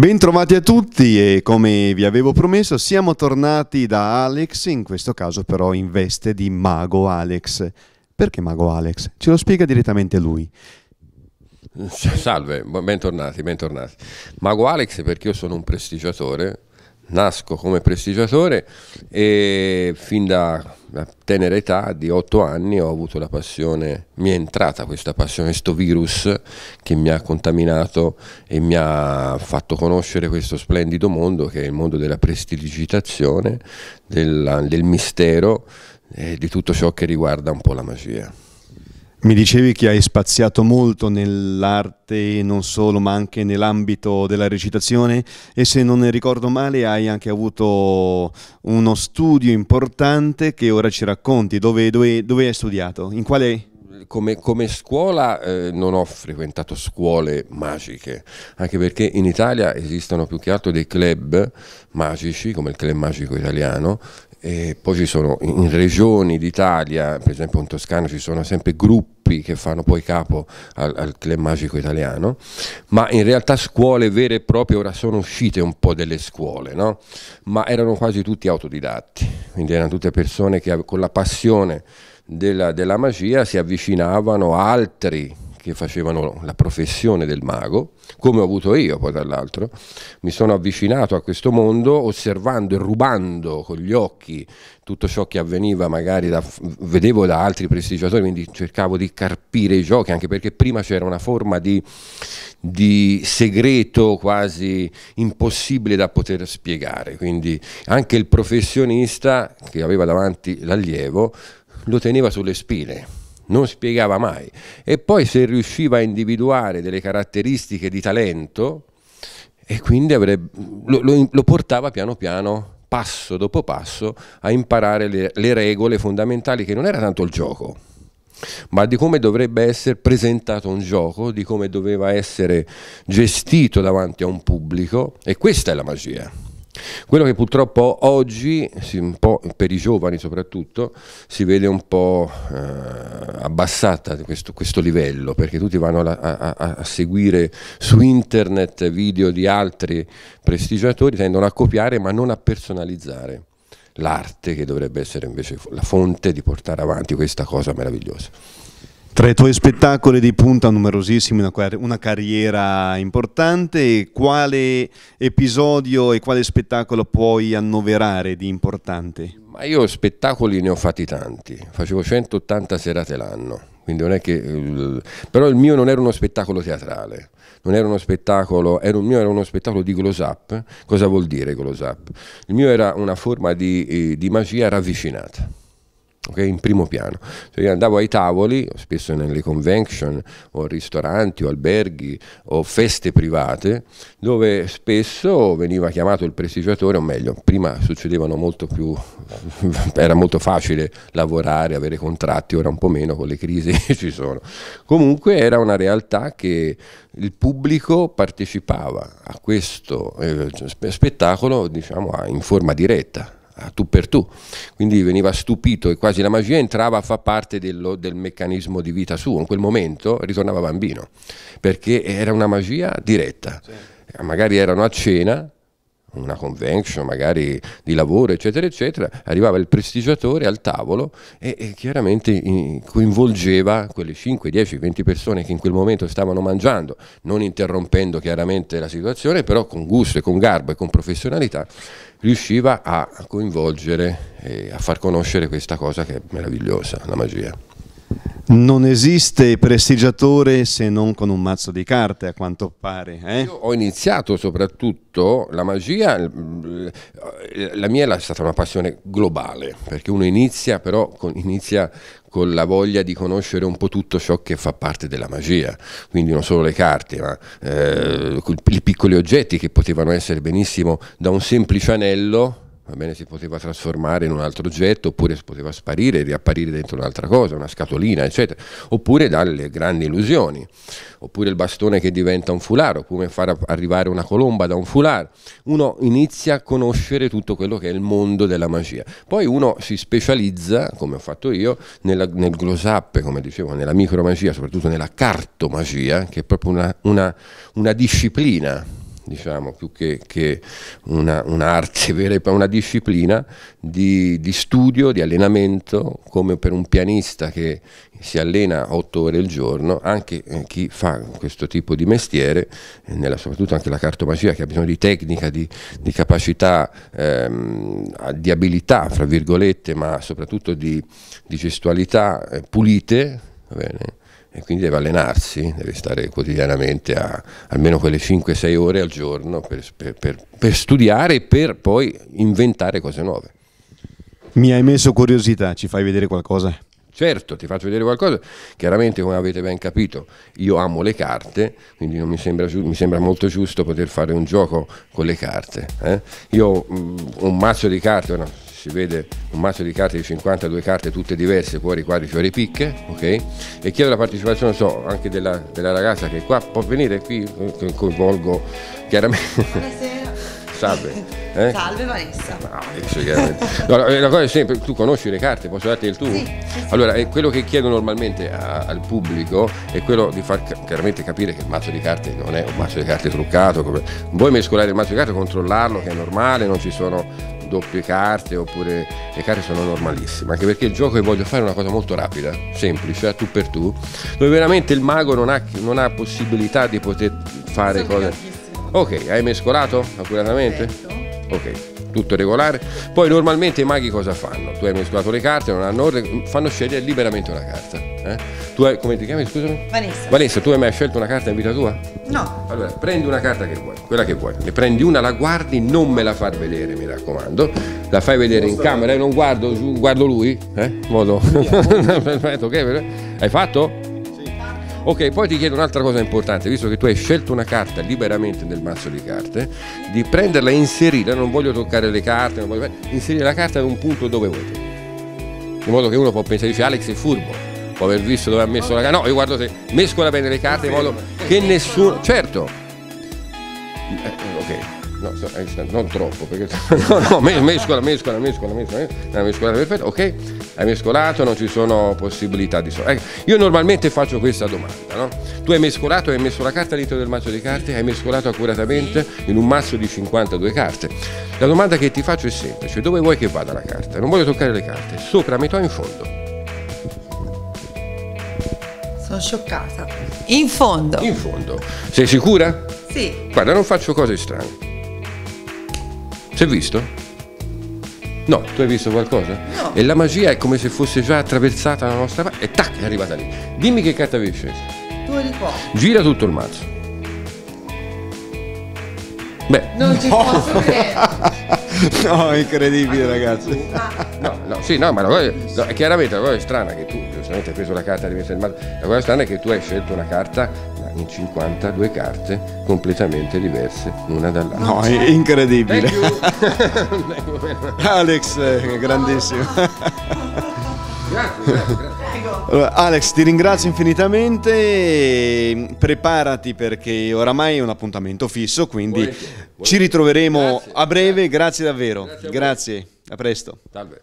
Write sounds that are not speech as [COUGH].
Bentrovati a tutti e come vi avevo promesso siamo tornati da Alex, in questo caso però in veste di Mago Alex. Perché Mago Alex? Ce lo spiega direttamente lui. Salve, bentornati, bentornati. Mago Alex perché io sono un prestigiatore, nasco come prestigiatore e fin da tenera età di otto anni ho avuto la passione, mi è entrata questa passione, questo virus che mi ha contaminato e mi ha fatto conoscere questo splendido mondo che è il mondo della prestidigitazione, del, del mistero e di tutto ciò che riguarda un po' la magia. Mi dicevi che hai spaziato molto nell'arte, non solo, ma anche nell'ambito della recitazione e se non ne ricordo male hai anche avuto uno studio importante che ora ci racconti. Dove, dove, dove hai studiato? In quale... Come, come, scuola eh, non ho frequentato scuole magiche, anche perché in Italia esistono più che altro dei club magici, come il Club Magico Italiano, e poi ci sono in regioni d'Italia, per esempio in Toscana ci sono sempre gruppi che fanno poi capo al, al club magico italiano, ma in realtà scuole vere e proprie ora sono uscite un po' delle scuole, no? ma erano quasi tutti autodidatti, quindi erano tutte persone che con la passione della, della magia si avvicinavano a altri che facevano la professione del mago, come ho avuto io poi dall'altro, mi sono avvicinato a questo mondo osservando e rubando con gli occhi tutto ciò che avveniva magari da, vedevo da altri prestigiatori, quindi cercavo di carpire i giochi, anche perché prima c'era una forma di, di segreto quasi impossibile da poter spiegare, quindi anche il professionista che aveva davanti l'allievo lo teneva sulle spine non spiegava mai. E poi se riusciva a individuare delle caratteristiche di talento, e quindi avrebbe, lo, lo, lo, portava piano piano, passo dopo passo, a imparare le, le regole fondamentali che non era tanto il gioco, ma di come dovrebbe essere presentato un gioco, di come doveva essere gestito davanti a un pubblico, e questa è la magia. Quello che purtroppo oggi, per i giovani soprattutto, si vede un po' eh, abbassata questo, questo, livello, perché tutti vanno a, a, a, seguire su internet video di altri prestigiatori, tendono a copiare ma non a personalizzare l'arte che dovrebbe essere invece la fonte di portare avanti questa cosa meravigliosa. Tra i tuoi spettacoli di punta numerosissimi, una, una, carriera importante, quale episodio e quale spettacolo puoi annoverare di importante? Ma io spettacoli ne ho fatti tanti, facevo 180 serate l'anno, quindi non è che, però il mio non era uno spettacolo teatrale, non era uno spettacolo, era un, mio era uno spettacolo di close-up. Cosa vuol dire close-up? Il mio era una forma di, eh, di magia ravvicinata okay, in primo piano. Cioè io andavo ai tavoli, spesso nelle convention o ristoranti o alberghi o feste private, dove spesso veniva chiamato il prestigiatore, o meglio, prima succedevano molto più, [LAUGHS] era molto facile lavorare, avere contratti, ora un po' meno con le crisi che [LAUGHS] ci sono. Comunque era una realtà che il pubblico partecipava a questo eh, spettacolo diciamo, in forma diretta a tu per tu, quindi veniva stupito e quasi la magia entrava a far parte dello, del meccanismo di vita suo, in quel momento ritornava bambino, perché era una magia diretta, sì. magari erano a cena, una convention magari di lavoro eccetera eccetera, arrivava il prestigiatore al tavolo e, e chiaramente coinvolgeva quelle 5, 10, 20 persone che in quel momento stavano mangiando, non interrompendo chiaramente la situazione, però con gusto e con garbo e con professionalità riusciva a coinvolgere e a far conoscere questa cosa che è meravigliosa, la magia. Non esiste prestigiatore se non con un mazzo di carte, a quanto pare. Eh? Io ho iniziato soprattutto la magia, la mia è stata una passione globale, perché uno inizia però con, inizia con la voglia di conoscere un po' tutto ciò che fa parte della magia, quindi non solo le carte, ma eh, i piccoli oggetti che potevano essere benissimo da un semplice anello bene, si poteva trasformare in un altro oggetto, oppure si poteva sparire e riapparire dentro un'altra cosa, una scatolina, eccetera, oppure dalle grandi illusioni, oppure il bastone che diventa un foulard, oppure far arrivare una colomba da un foulard. Uno inizia a conoscere tutto quello che è il mondo della magia. Poi uno si specializza, come ho fatto io, nella, nel close-up, come dicevo, nella micromagia, soprattutto nella cartomagia, che è proprio una, una, una disciplina diciamo, più che, che una, un'arte [LAUGHS] vera e propria, una disciplina di, di, studio, di allenamento, come per un pianista che si allena otto ore al giorno, anche eh, chi fa questo tipo di mestiere, eh, nella, soprattutto anche la cartomagia che ha bisogno di tecnica, di, di capacità, ehm, di abilità, fra virgolette, ma soprattutto di, di gestualità eh, pulite, va bene? E quindi deve allenarsi, deve stare quotidianamente a almeno quelle 5-6 ore al giorno per, per, per, per studiare e per poi inventare cose nuove. Mi hai messo curiosità, ci fai vedere qualcosa? Certo, ti faccio vedere qualcosa. Chiaramente, come avete ben capito, io amo le carte, quindi mi sembra, mi sembra molto giusto poter fare un gioco con le carte. Eh? Io ho mm, un mazzo di carte, no, si vede un mazzo di carte di 52 carte tutte diverse, cuori, quadri, fiori, picche, ok? E chiedo la partecipazione, so, anche della, della ragazza che qua può venire qui, eh, coinvolgo chiaramente. Salve. Eh? Salve Vanessa. No, no, la cosa è sempre, tu conosci le carte, posso darti il tuo? Sì, sì, allora, eh, quello che chiedo normalmente a, al pubblico è quello di far chiaramente capire che il mazzo di carte non è un mazzo di carte truccato, come, vuoi mescolare il mazzo di carte, controllarlo che è normale, non ci sono doppie carte oppure le carte sono normalissime, anche perché il gioco che voglio fare è una cosa molto rapida, semplice, a tu per tu, dove veramente il mago non ha, non ha possibilità di poter fare cose. Ok, hai mescolato accuratamente? Perfetto. Ok, tutto regolare. Poi normalmente i maghi cosa fanno? Tu hai mescolato le carte, non hanno fanno scegliere liberamente una carta. eh? Tu hai, come ti chiami, scusami? Vanessa. Vanessa, tu hai mai scelto una carta in vita tua? No. Allora, prendi una carta che vuoi, quella che vuoi, ne prendi una, la guardi, non me la far vedere, mi raccomando, la fai vedere in camera e non guardo, guardo lui, eh? In Modo. [LAUGHS] Perfetto, ok? Hai fatto? Ok, poi ti chiedo un'altra cosa importante, visto che tu hai scelto una carta liberamente nel mazzo di carte, di prenderla e inserirla, non voglio toccare le carte, non voglio... inserire la carta in un punto dove vuoi tu. In modo che uno può pensare, dice Alex è furbo, può aver visto dove ha messo la carta. No, io guardo se mescola bene le carte in modo che nessuno... Certo, eh, ok. No, so- eh, non troppo, perché [LAUGHS] no, no, me- mescola, mescola, mescola, mescola, eh. Hai mescolato perfetto, ok? Hai mescolato, non ci sono possibilità di so- ecco, Io normalmente faccio questa domanda, no? Tu hai mescolato, hai messo la carta all'interno del mazzo di carte, hai mescolato accuratamente in un mazzo di 52 carte. La domanda che ti faccio è semplice, dove vuoi che vada la carta? Non voglio toccare le carte, sopra, a metà o in fondo? Sono scioccata. In fondo. In fondo. Sei sicura? Sì. Guarda, non faccio cose strane. Si è visto? No, tu hai visto qualcosa? No. E la magia è come se fosse già attraversata la nostra parte e tac, è arrivata lì. Dimmi che carta avevi scelto. Due di qua. Gira tutto il mazzo. Beh, Non ci posso credere. [LAUGHS] No, incredibile ragazzi. no, no, sì, no, ma la cosa, no, è chiaramente la cosa strana che tu, giustamente hai preso la carta di mettere il mazzo, la cosa strana è che tu hai scelto una carta in 52 carte completamente diverse l'una dall'altra. No, è incredibile. [LAUGHS] Alex, eh, grandissimo. grazie, grazie, grazie. Allora, Alex, ti ringrazio infinitamente. e Preparati perché oramai è un appuntamento fisso, quindi Volentieri, volentieri. ci ritroveremo Grazie, a breve. Grazie davvero. Grazie a. Grazie, a presto. Salve.